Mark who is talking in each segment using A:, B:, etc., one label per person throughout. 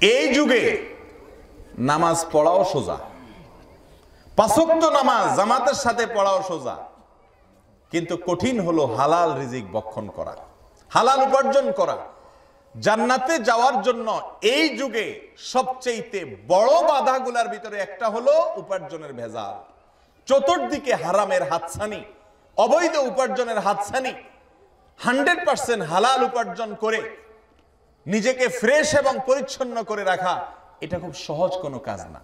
A: এই যুগে নামাজ পড়াও সোজা। পাঁচক্ত নামাজ জামাতের সাথে পড়াও সোজা। কিন্তু কঠিন হলো হালাল রিজিক বক্ষণ করা, হালাল উপার্জন করা। জান্নাতে যাওয়ার জন্য এই যুগে সবচেয়েতে বড় বাধাগুলার ভিতরে একটা হলো উপার্জনের ভেজাল। চতুর্দিকে হারামের হাতছানি, অবৈধ উপার্জনের হাতছানি। হান্ড্রেড পার্সেন্ট হালাল উপার্জন করে নিজেকে ফ্রেশ এবং পরিচ্ছন্ন করে রাখা, এটা খুব সহজ কোনো কাজ না।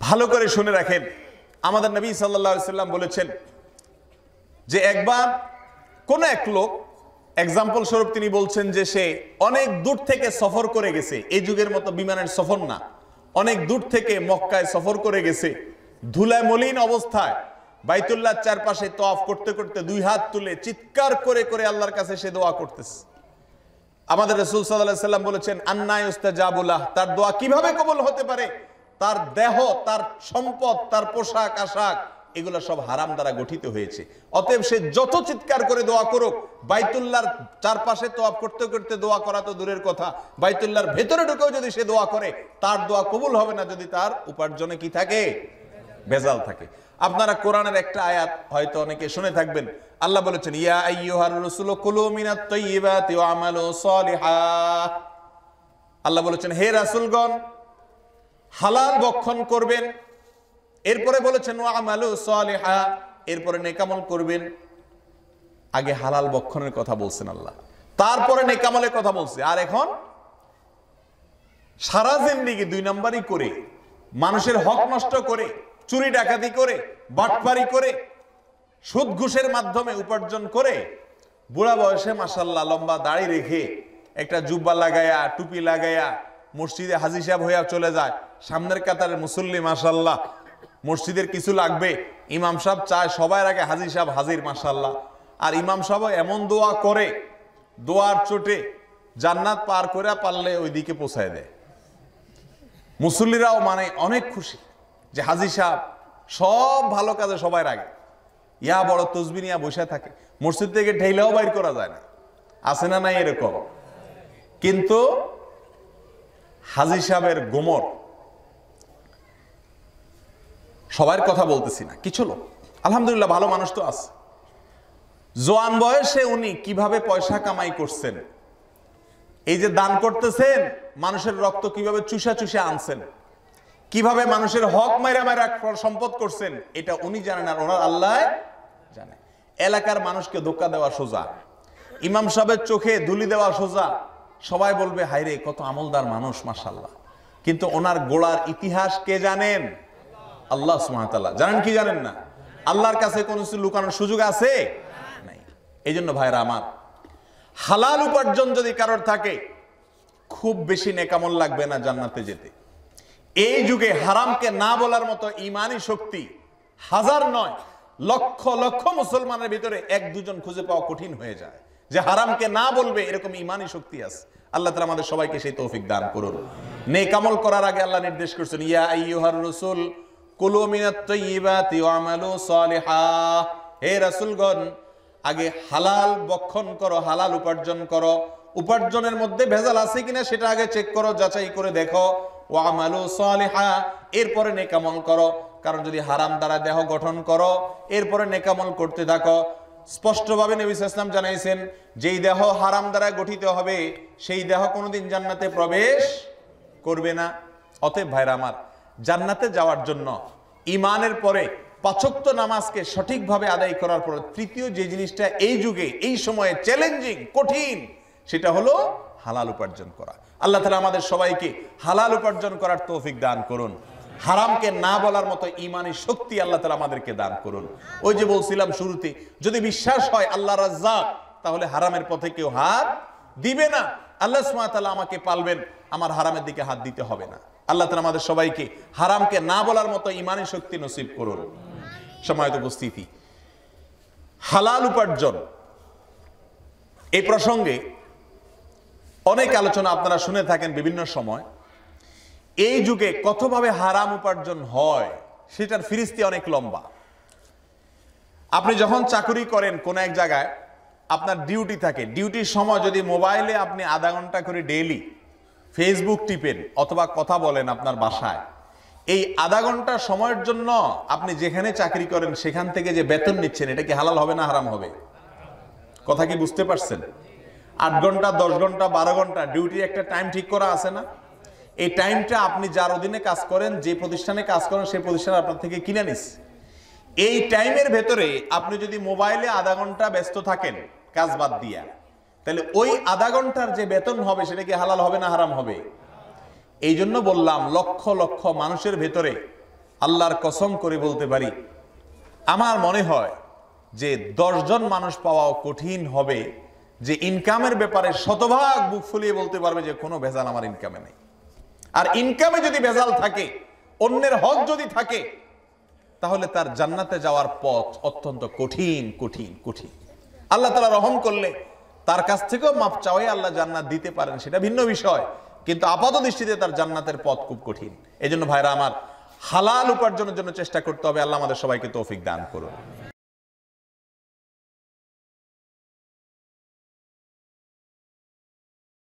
A: ভালো করে শুনে রাখেন। আমাদের নবী সাল্লাম বলেছেন যে একবার কোন এক লোক এক্সাম্পল স্বরূপ তিনি বলছেন যে সে অনেক দূর থেকে সফর করে গেছে। এই যুগের মতো বিমানের সফর না। অনেক দূর থেকে মক্কায় সফর করে গেছে। ধুলায় মলিন অবস্থায় বাইতুল্লাহ চারপাশে তফ করতে করতে দুই হাত তুলে চিৎকার করে করে আল্লাহর কাছে সে দোয়া করতেছে। আমাদের রসুল সাল্লাম বলেছেন আন্নায় জাবুল্লাহ তার দোয়া কীভাবে কবল হতে পারে? তার দেহ, তার সম্পদ, তার পোশাক, আশাক, এগুলো সব হারাম দ্বারা গঠিত হয়েছে। অতএব সে যত চিৎকার করে দোয়া করুক বাইতুল্লার চারপাশে তোয়াপ করতে করতে দোয়া করা তো দূরের কথা। বাইতুল্লার ভেতরে ঢুকেও যদি সে দোয়া করে, তার দোয়া কবুল হবে না যদি তার উপার্জনে কি থাকে? ভেজাল থাকে। আপনারা কোরআনের একটা আয়াত হয়তো অনেকে শুনে থাকবেন। আল্লাহ বলেছেন আল্লাহ বলেছেন, হে রাসূলগণ, হালাল বক্ষণ করবেন, এরপরে বলেছেন, ওয়া আমালু এরপরে নেকামল করবেন। আগে হালাল বক্ষণের কথা বলছেন আল্লাহ। তারপরে নেকামলের কথা বলছে। আর এখন সারা জিন্দিগি দুই নাম্বারই করে, মানুষের হক নষ্ট করে চুরি ডাকাতি করে, বাটপারি করে সুদ ঘুষের মাধ্যমে উপার্জন করে, বুড়া বয়সে মাসাল্লাহ লম্বা দাড়ি রেখে একটা জুব্বা লাগায়া, টুপি লাগায়া মসজিদে হাজি সাহেব হইয়া চলে যায়। সামনের কাতারের মুসল্লি মাসাল্লাহ মসজিদের কিছু লাগবে। ইমাম সাহেব চায় সবার আগে হাজি সাহেব হাজির মাসাল্লাহ আর ইমাম সাহেব এমন দোয়া করে, দোয়ার চোটে জান্নাত পার করে পারলে ওইদিকে পৌঁছায় দেয়। মুসল্লিরাও মানে অনেক খুশি। যে হাজি সাহেব, সব ভালো কাজে সবাই আগে ইয়া বড় তসবি নিয়ে বসে থাকে। মসজিদ থেকে ঢেলেও বাইর করা যায় না। আছে না নাই এরকম? কিন্তু হাজি সাহেবের গোমর সবার কথা বলতেছি না, কিছু লোক। আলহামদুলিল্লাহ ভালো মানুষ তো আছে। জোয়ান বয়সে উনি কীভাবে পয়সা কামাই করছেন, এই যে দান করতেছেন, মানুষের রক্ত কীভাবে চুষা চুষে আনছেন কীভাবে মানুষের হক মাইরা মাইরা সম্পদ করছেন, এটা উনি জানেন আর ওনার আল্লাহ জানে। এলাকার মানুষকে ধোকা দেওয়া সোজা, ইমাম সাহেবের চোখে ধুলি দেওয়া সোজা। সবাই বলবে হাইরে কত আমলদার মানুষ মাসাল্লাহ কিন্তু ওনার গোড়ার ইতিহাস কে জানেন? আল্লাহ সুমাতাল্লাহ জানেন কি জানেন না? আল্লাহর কাছে কোন কিছু লুকানোর সুযোগ আছে? নাই। এই জন্য ভাইরা আমার, হালাল উপার্জন যদি কারোর থাকে, খুব বেশি নেকামল লাগবে না জান্নাতে যেতে। এই যুগে হারামকে না বলার মতো ইমানি শক্তি হাজার নয়, লক্ষ লক্ষ মুসলমানের ভিতরে এক দুজন খুঁজে পাওয়া কঠিন হয়ে যায়। যে হারামকে না বলবে এরকম ইমানি শক্তি আছে। আল্লাহ তালা আমাদের সবাইকে সেই তৌফিক দান করুন। নেকামল করার আগে আল্লাহ নির্দেশ করছেন, ইয়া আইয়ুহার রসুল, কুলু মিনাত হে রাসূলগণ, আগে হালাল বক্ষণ করো, হালাল উপার্জন করো। উপার্জনের মধ্যে ভেজাল আছে কিনা সেটা আগে চেক করো, যাচাই করে দেখো। এরপরে নেকামল করো। কারণ যদি হারাম দ্বারা দেহ গঠন করো, এরপরে নেকামল করতে থাকো। স্পষ্টভাবে নবী ইসলাম জানাইছেন, যেই দেহ হারাম দ্বারা গঠিত হবে, সেই দেহ কোনোদিন জান্নাতে প্রবেশ করবে না। অতএব ভাইরা আমার, জান্নাতে যাওয়ার জন্য ইমানের পরে পাচক্ত নামাজকে সঠিকভাবে আদায় করার পর তৃতীয় যে জিনিসটা এই যুগে, এই সময়ে চ্যালেঞ্জিং কঠিন, সেটা হলো হালাল উপার্জন করা। আল্লাহ তালা আমাদের সবাইকে হালাল উপার্জন করার তৌফিক দান করুন। হারামকে না বলার মতো ইমানি শক্তি আল্লাহ তালা আমাদেরকে দান করুন। ওই যে বলছিলাম শুরুতে, যদি বিশ্বাস হয় আল্লাহ রাজ্জাক, তাহলে হারামের পথে কেউ হাত দিবে না। আল্লাহ সুমাতাল্লাহ আমাকে পালবেন, আমার হারামের দিকে হাত দিতে হবে না। আল্লাহ তালা আমাদের সবাইকে হারামকে না বলার মতো ইমানি শক্তি নসিব করুন। সময়ত উপস্থিতি, হালাল উপার্জন এই প্রসঙ্গে অনেক আলোচনা আপনারা শুনে থাকেন বিভিন্ন সময়। এই যুগে কতভাবে হারাম উপার্জন হয়, সেটার ফিরিস্তি অনেক লম্বা। আপনি যখন চাকুরি করেন কোন এক জায়গায়, আপনার ডিউটি থাকে। ডিউটির সময় যদি মোবাইলে আপনি আধা ঘণ্টা করে ডেইলি ফেসবুক টিপেন অথবা কথা বলেন আপনার বাসায়, এই আধা ঘণ্টা সময়ের জন্য আপনি যেখানে চাকরি করেন সেখান থেকে যে বেতন নিচ্ছেন, এটা কি হালাল হবে না হারাম হবে? কথা কি বুঝতে পারছেন? আট ঘণ্টা দশ ঘণ্টা বারো ঘণ্টা। ডিউটির একটা টাইম ঠিক করা আছে না? এই টাইমটা আপনি যার অধীনে কাজ করেন যে প্রতিষ্ঠানে কাজ করেন সেই প্রতিষ্ঠান আপনার থেকে কিনে নিস। এই টাইমের ভেতরে আপনি যদি মোবাইলে আধা ঘণ্টা ব্যস্ত থাকেন কাজ বাদ দিয়া তাহলে ওই আধা ঘণ্টার যে বেতন হবে সেটা কি হালাল হবে না হারাম হবে? এই জন্য বললাম লক্ষ লক্ষ মানুষের ভেতরে আল্লাহর কসম করে বলতে পারি আমার মনে হয় যে দশজন মানুষ পাওয়াও কঠিন হবে। যে ইনকামের ব্যাপারে শতভাগ বুক ফুলিয়ে বলতে পারবে যে কোনো ভেজাল আমার ইনকামে নেই। আর ইনকামে যদি ভেজাল থাকে, অন্যের হক যদি থাকে, তাহলে তার জান্নাতে যাওয়ার পথ অত্যন্ত কঠিন কঠিন কঠিন। আল্লাহ তালা রহম করলে তার কাছ থেকেও মাপ চাওয়াই আল্লাহ জান্নাত দিতে পারেন, সেটা ভিন্ন বিষয়। কিন্তু আপাত দৃষ্টিতে তার জান্নাতের পথ খুব কঠিন। এই জন্য ভাইরা আমার হালাল উপার্জনের জন্য চেষ্টা করতে হবে। আল্লাহ আমাদের সবাইকে তৌফিক দান করুন।